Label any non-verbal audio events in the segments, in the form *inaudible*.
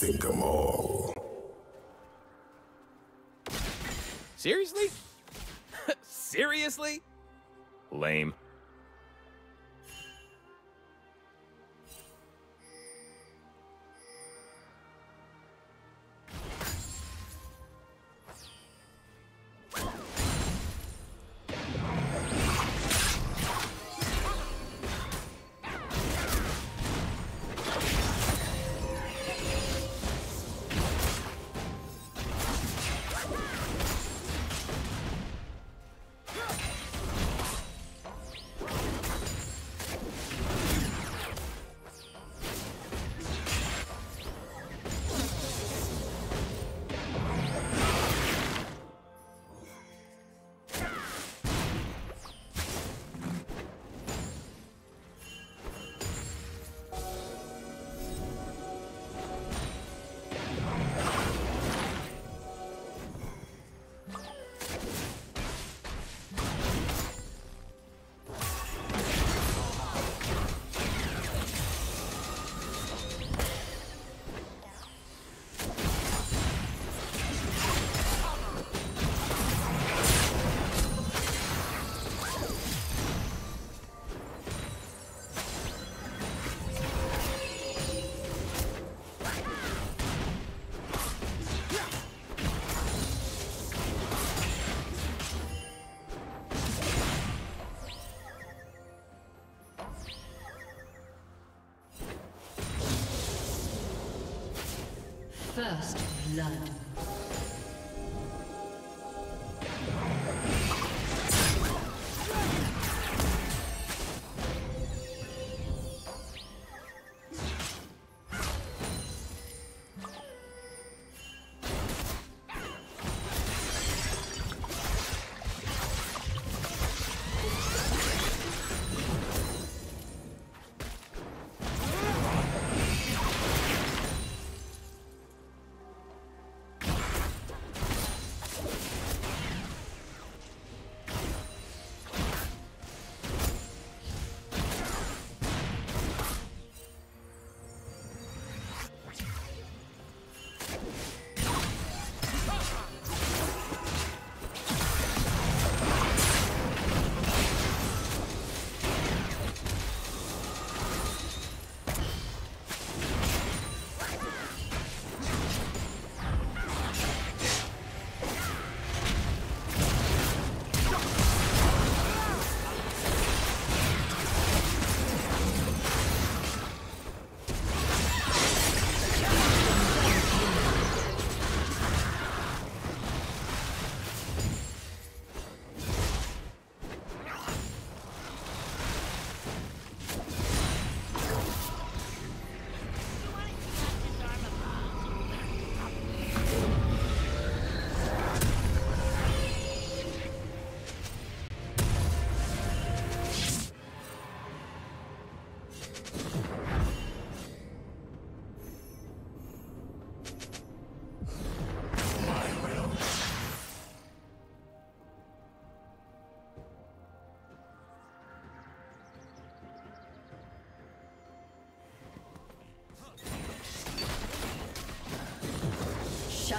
Think 'em all. Seriously? *laughs* Seriously? Lame. First blood.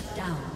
Shut down.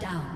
Down.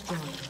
Destroyed.